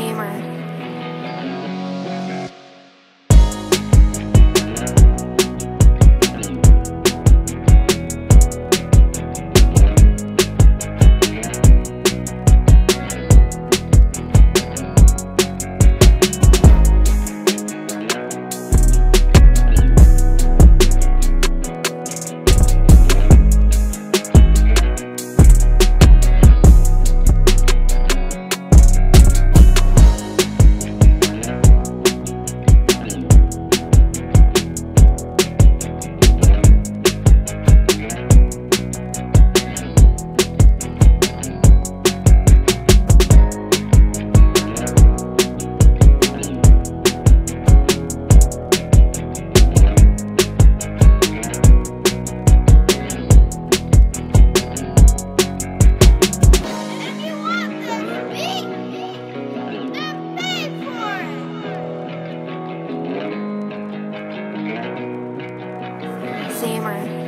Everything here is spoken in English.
Seymour. Kramer.